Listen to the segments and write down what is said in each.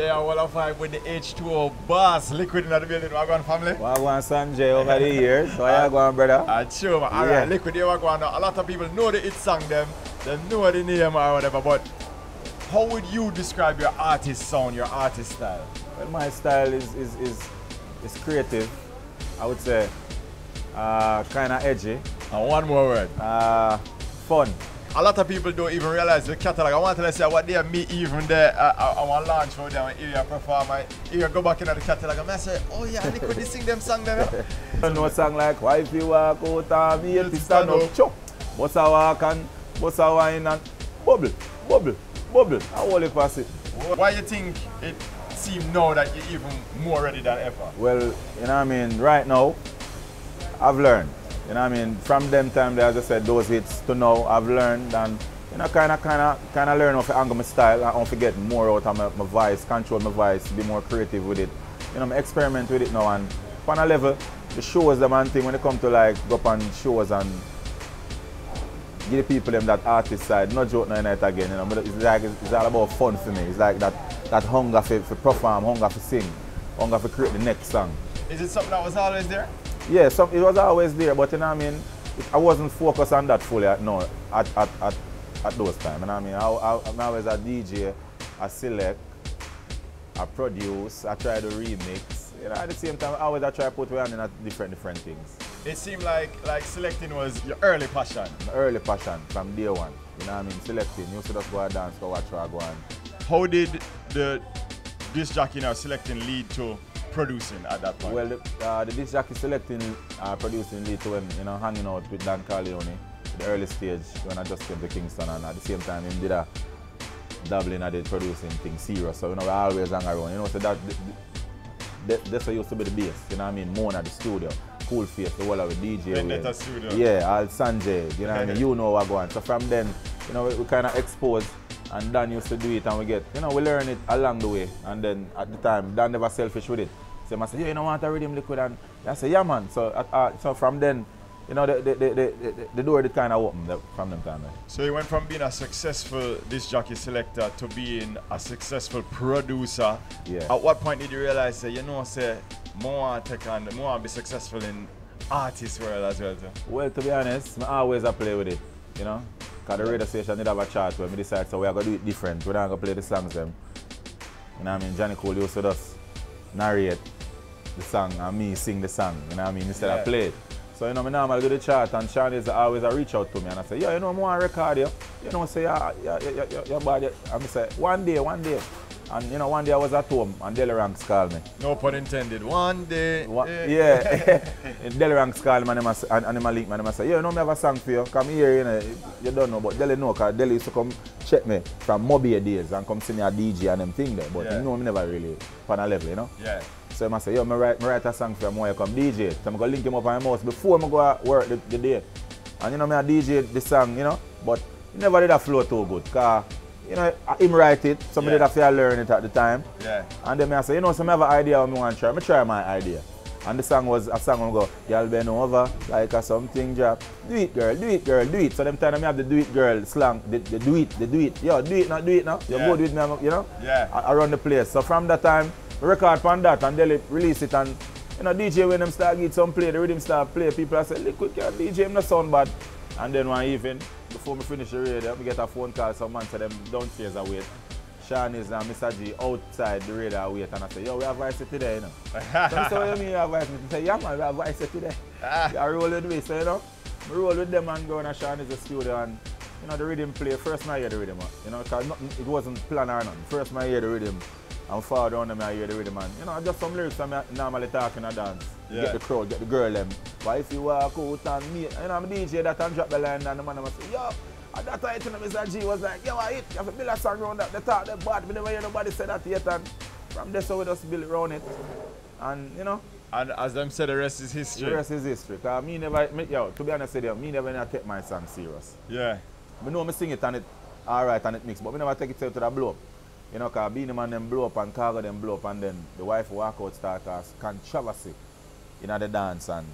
They are all of five with the H2O boss liquid in the building. Wagwan family. Wagwan Sanjay over the years. So I go on, brother. Uh, true, man. All Yeah. right, liquid here Wagwan. Now, A lot of people know the hit song them. They know the name or whatever. But how would you describe your artist sound, your artist style? Well, my style is is is, is creative. I would say uh, kind of edgy, And one more word. uh, fun. A lot of people don't even realize the catalog. I want to say what they me even there. Uh, I, I want launch for them. Area perform. I area go back into the catalog. And I say, oh yeah, they sing them song them. yeah." You know song like Why if you walk out and me to stand up, chop. Bust a walk and bust a wine and bubble, bubble, bubble. I hold it pass it. Why you think it seem now that you're even more ready than ever? Well, you know what I mean, right now, I've learned. You know what I mean, from them time there, as I said, those hits to now, I've learned and you know, kind of, kind of, kind of learn how to angle my style and how to get more out of my, my voice, control my voice, be more creative with it. You know, I experiment with it now and on a level, the shows the and thing when it come to like go up on shows and give the people them that artist side, not joke no night again, you know, it's like it's all about fun for me. It's like that that hunger for, for perform, hunger for sing, hunger for create the next song. Is it something that was always there? Yeah, some, it was always there, but you know what I mean, I wasn't focused on that fully at no at at, at, at those times. You know what I mean? I, I, I'm always a DJ, I select, I produce, I try to remix. You know, at the same time, I always I try to put my hand in at different different things. It seemed like like selecting was your early passion. My early passion from day one. You know what I mean? Selecting. You used to just go and dance, go watch go on. How did the disc jockey now selecting lead to producing at that point? Well, the, uh, the disc jockey selecting, uh, producing lead to him, you know, hanging out with Don Corleon, the early stage when I just came to Kingston, and at the same time, him did a dabbling at the producing thing serious. So you know, we always hang around. You know, so that th- th- that's what used to be the base. You know what I mean? Mona at the studio, Cool Face, the whole of the DJ. Vendetta studio. Yeah, Al Sanjay. You know what I mean? You know what going. So from then, you know, we, we kind of exposed. And Dan used to do it, and we get, you know, we learn it along the way. And then at the time, Dan never selfish with it. So I say, yeah, you know want a rhythm liquid, and I say, yeah, man. So uh, so from then, you know, the the, the, the, the, door did kind of open from them time. eh. So you went from being a successful disc jockey selector to being a successful producer. Yeah. At what point did you realize, say, you know, say, more take on, more be successful in artist world as well? Too? Well, to be honest, I always a play with it, you know. Because the radio station did have a chart where we decide, so we are going to do it different. We're not going to play the songs them. You know what I mean? Johnny Cole used to just narrate the song and me sing the song, you know what I mean, instead Yeah. of play it. So, you know, me normally do the chart and Seanizzle always a reach out to me and I say, yeah, you know, I want to record you. You know, say, yeah, yeah, yeah, yeah, yeah, yeah, bad. yeah." And I say, one day, one day. And, you know, one day I was at home and Delly Ranx called me. No pun intended. One day. One, eh, yeah. and Delly Ranx called me and, him and, and him link me and say, yeah, you know me have a song for you. Come here, you know. You don't know, but Delly know because Delly used to come check me from Mobile days and come see me a DJ and them thing there. But Yeah. you know me never really on a level, you know. Yeah. So I say, yo, me write, me write a song for him when you come DJ. So I'm going to link him up on my mouse before I go work the, the day. And you know, me a DJ the song, you know. But he never did a flow too good. Because, you know, him write it. Somebody Yeah. that feel learn it at the time. Yeah. And then I say, you know, some have an idea what I want to try. I try my idea. And the song was a song I go, Y'all bend over like a something drop. Do it, girl, do it, girl, do it. So them time me have the do it girl slang, the, the do it, the do it. Yo, do it now, do it now. You're Yeah. good with me, I'm- you know? Yeah. Around the place. So from that time, we record on that and they release it and you know, DJ when them start get some play, the rhythm start play, people I say, liquid can DJ him not sound bad. And then one evening, before me finish the radio, me get a phone call, some man say them downstairs I wait. Seanizzle and Mr. G outside the radio I wait and I say, yo, we have voice today, you know. so I say, what you mean you have voice? I say, yeah man, we have voice today. Ah. I roll with me, so you know, we roll with them and go and Seanizzle the studio and you know the rhythm play. First night I hear the rhythm, you know, cause nothing, it wasn't planned or nothing. First I hear the rhythm and far down them I hear the rhythm and you know just some lyrics I am normally talking a dance. Yeah. Get the crowd, get the girl them. But if you walk out and me, you know I'm a DJ that and drop the line and the man must say, yo, at that time you know, Mr. G was like, yo, I hit, you have to build a song around that. The talk, the bad, we never hear nobody say that yet and from there so we just build around it. And you know, And as them said, the rest is history. the rest is history. Cause me never, me, yo, to be honest with you, me never never take my song serious. Yeah. Me know me sing it and it alright and it mix, but me never take it to the blow. You know, cause Beenie Man them blow up and Cargo them blow up and then the wife walk out start cause controversy in the dance and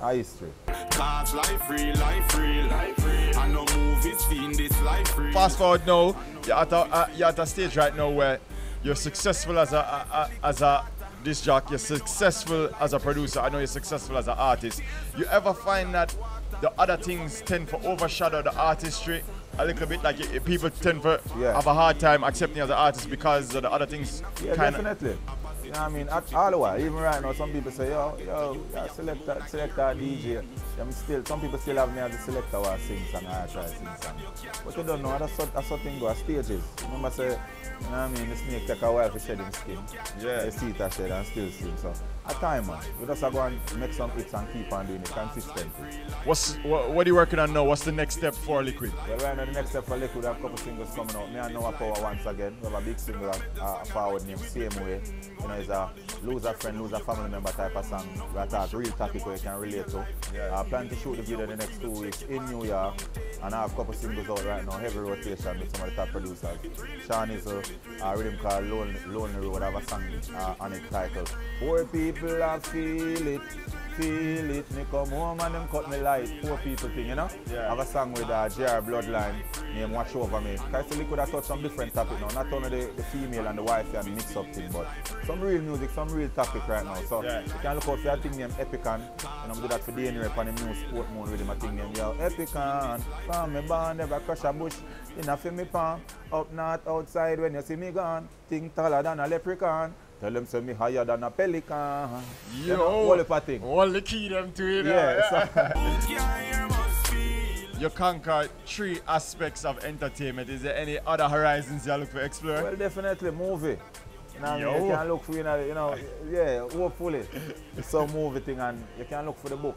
a history. Cause life real, life real, life real. And no movies seen this life real. Fast forward now, you're at, a, uh, you're at a stage right now where you're successful as a, a, a as a disc jockey, you're successful as a producer, I know you're successful as an artist. You ever find that the other things tend to overshadow the artistry a little bit? Like people tend to Yeah. have a hard time accepting you as an artist because of the other things Yeah, definitely. You know what I mean? At all the while, even right now, some people say, yo, yo, yeah, selector, selector, DJ. I'm still, some people still have me as a selector who sing song, I try to sing song. But you don't know, that's what, that's what thing go, stages. Remember say, you know what I mean, the snake take a while to shed him skin. Yeah. You see it a shed and still sing. So, at time, man, we just go and make some hits and keep on doing it consistently. What's what, what are you working on now? What's the next step for Liquid? Well, right now, the next step for Liquid, we have a couple singles coming out. Me and Noah Powa once again. We have a big single, uh, forward name, same way. You know, it's a lose a friend, lose a family member type of song. We attack real topic where you can relate to. Yeah. Uh, plan to shoot the video the next two weeks in New York. And I have a couple singles out right now, heavy rotation with some of the top producers. Seanizzle a, a rhythm called Lonely, Lonely Road, I have a song uh, on it titled Poor people I feel it, feel it. Me come home and them cut me light. Poor people thing, you know? Yeah. I have a song with uh, JR Bloodline named Watch Over Me. Because the liquid has touched some different topic now. Not only the, the female and the wife and mix up thing, but some real music, some real topic right now. So Yeah. you can look out for that thing named Epicon. And I'm do that for Danny Rep on the new sport mode with him. A thing named Yo Epicon. From me born, never crush a bush. In a me palm. Up north, outside when you see me gone. Think taller than a leprechaun. Tell them say me higher than a pelican. You know, whole heap of thing. all the key them to it. Yeah, eh? so, Yeah, must feel. You conquer three aspects of entertainment. Is there any other horizons you look for explore? Well, definitely movie. You know, I mean? You can look for you know, you know, yeah, hopefully it's some movie thing, and you can look for the book.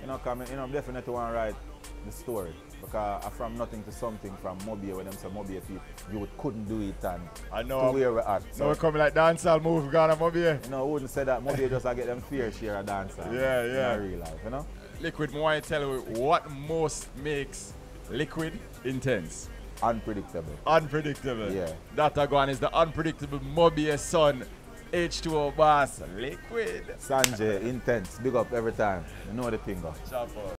You know, coming, you know, I'm definitely want to write the story because uh, I'm from nothing to something from Mobile when them say Mobile people, you couldn't do it and I know, to where we're at. So we're coming like dancehall move, Ghana Mobile. you know, I wouldn't say that Mobile just I get them fair share of dancer. Yeah, yeah. In real life, you know. Liquid, I tell you what most makes Liquid intense. Unpredictable. Unpredictable. Yeah. That again is the unpredictable Mobius son. H2O boss. Liquid. Sanjay, intense, big up every time. You know the thing. up.